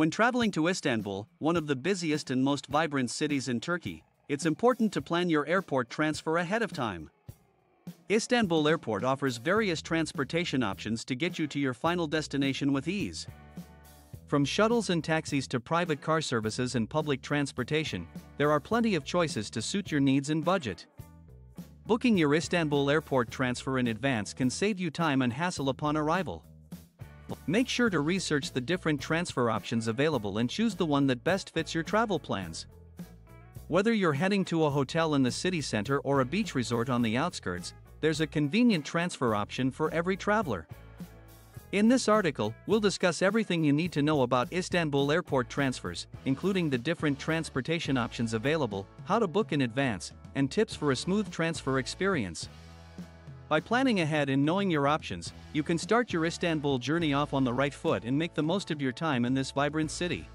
When traveling to Istanbul, one of the busiest and most vibrant cities in Turkey, it's important to plan your airport transfer ahead of time. Istanbul Airport offers various transportation options to get you to your final destination with ease. From shuttles and taxis to private car services and public transportation, there are plenty of choices to suit your needs and budget. Booking your Istanbul airport transfer in advance can save you time and hassle upon arrival. Make sure to research the different transfer options available and choose the one that best fits your travel plans. Whether you're heading to a hotel in the city center or a beach resort on the outskirts, there's a convenient transfer option for every traveler. In this article, we'll discuss everything you need to know about Istanbul airport transfers, including the different transportation options available, how to book in advance, and tips for a smooth transfer experience. By planning ahead and knowing your options, you can start your Istanbul journey off on the right foot and make the most of your time in this vibrant city.